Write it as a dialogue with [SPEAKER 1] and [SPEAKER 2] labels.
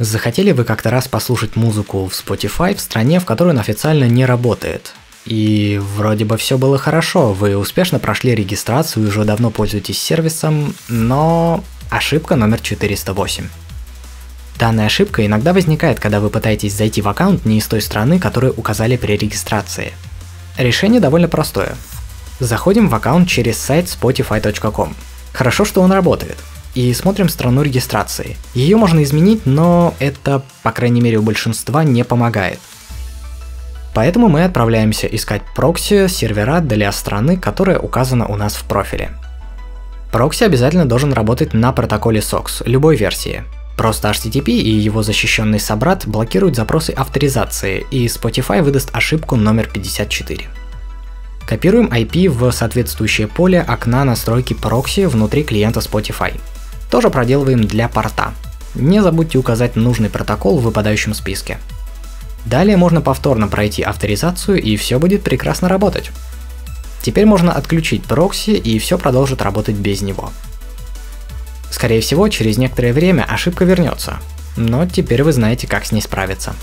[SPEAKER 1] Захотели вы как-то раз послушать музыку в Spotify в стране, в которой он официально не работает? И вроде бы все было хорошо, вы успешно прошли регистрацию и уже давно пользуетесь сервисом, но ошибка номер 408. Данная ошибка иногда возникает, когда вы пытаетесь зайти в аккаунт не из той страны, которую указали при регистрации. Решение довольно простое. Заходим в аккаунт через сайт spotify.com. Хорошо, что он работает – и смотрим страну регистрации. Ее можно изменить, но это, по крайней мере у большинства, не помогает. Поэтому мы отправляемся искать прокси сервера для страны, которая указана у нас в профиле. Прокси обязательно должен работать на протоколе SOX, любой версии. Просто HTTP и его защищенный собрат блокируют запросы авторизации, и Spotify выдаст ошибку номер 54. Копируем IP в соответствующее поле окна настройки прокси внутри клиента Spotify – тоже проделываем для порта. Не забудьте указать нужный протокол в выпадающем списке. Далее можно повторно пройти авторизацию и все будет прекрасно работать. Теперь можно отключить прокси и все продолжит работать без него. Скорее всего, через некоторое время ошибка вернется, но теперь вы знаете, как с ней справиться.